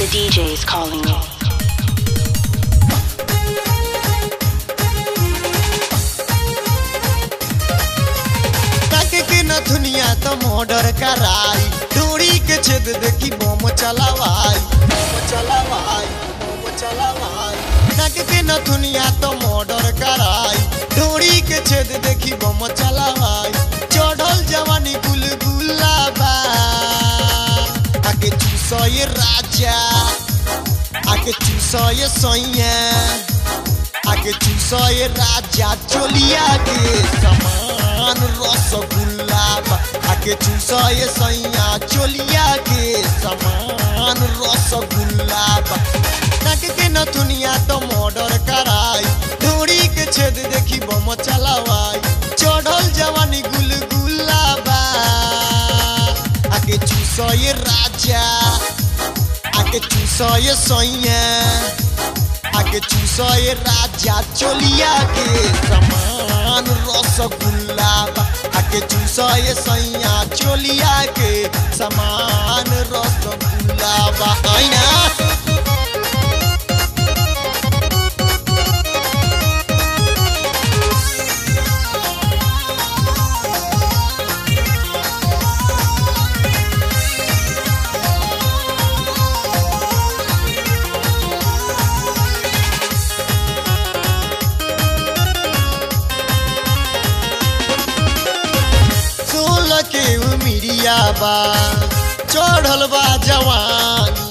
The DJ's calling दुनिया तो कराई डोरी के छेद देखी बम चलावाई। बम चलावाई बम चलावाई। के तो कराई डोरी के छेद देखी बम चलावाई। आके चूसय सैया, आगे चूसए राजा चोलिया के समान बा। आगे चूसए सैया चोलिया के समान बा। नाक के नथुनिया तो मर्डर कराई डोरी के छेद देखी बम चलावाई, चढ़ल जवानी गुल गुलाबा आगे चूसए राजा आगे ये सैया आगे चूसए राजा चोलिया के समान रसगुल्ला। आगे चूसा ये सैया चोलिया सोलह के उमिरिया बा चढ़ल बा जवानी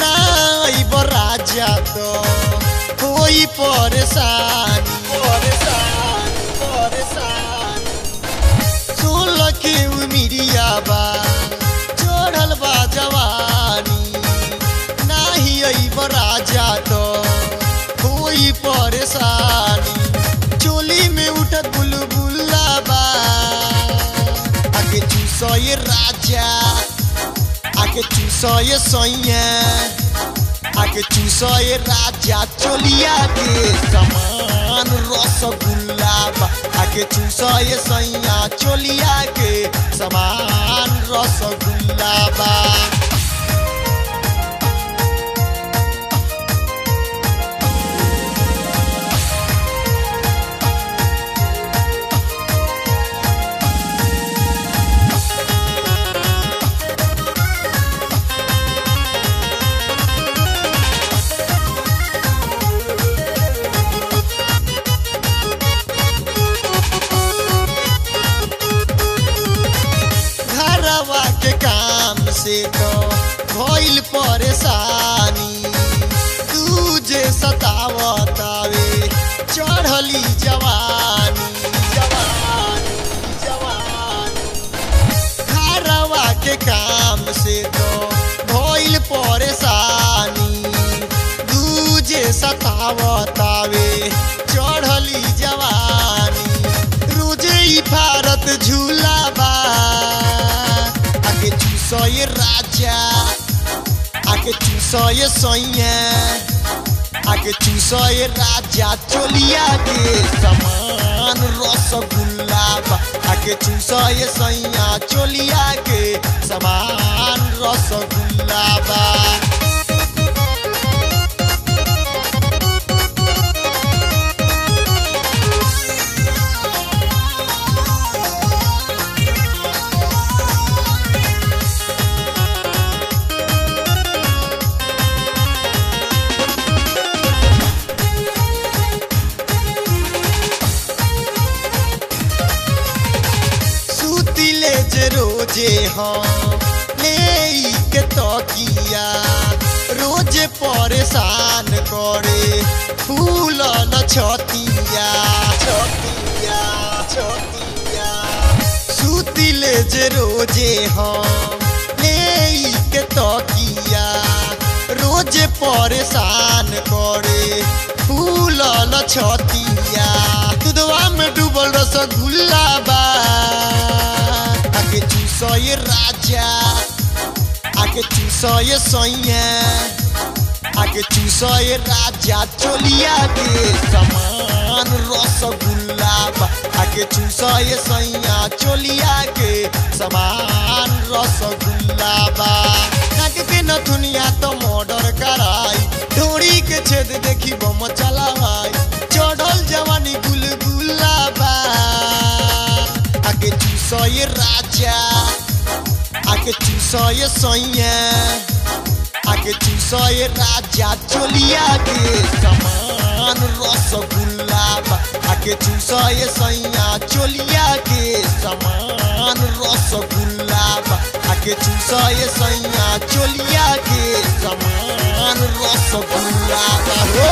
नाई राजा तो कोई परेशानी परेशानी राजा आगे चूसए सैया आगे चूसए राजा चोलिया के समान रसगुल्ला आगे आगे चूसए सैया चोलिया के समान रसगुल्ला तो भइल परेशानी, तुझे सतावतावे चढ़ली जवानी जवानी जवानी। के काम से तो भइल परेशानी दूजे सतावतावे राजा आगे चूसए सैया आगे चूसए राजा चोलिया के समान रसगुल्ला आगे आगे चूसए सैया चोलिया के समान रसगुल्ला रोज़े हम ले के तकिया रोज़े परेशान करे, फूल न छतिया छतिया छतिया। सुतिले जे रोज़े हम ले के तकिया रोज़े परेशान करे, फूल न छतिया। दूधवा में डूबल रसगुल्ला बा। चूसए राजा। आगे चूसए सैया। आगे चूसए राजा। चोलिया के समान रसगुल्ला आके चूसा ये सैया। चोलिया के समान रसगुल्ला बा नाक के नथुनिया तो मर्डर कराई। ढोड़ी के छेद देखी बम चलावाई। चढ़ल आके चूसा ये सैया आके चूसा ये राजा चोलिया के। समान रसगुल्ला बा आके चूसा ये सैया चोलिया के। समान रसगुल्ला बा आके चूसा ये सैया चोलिया के। समान रसगुल्ला हो